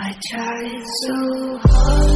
I tried so hard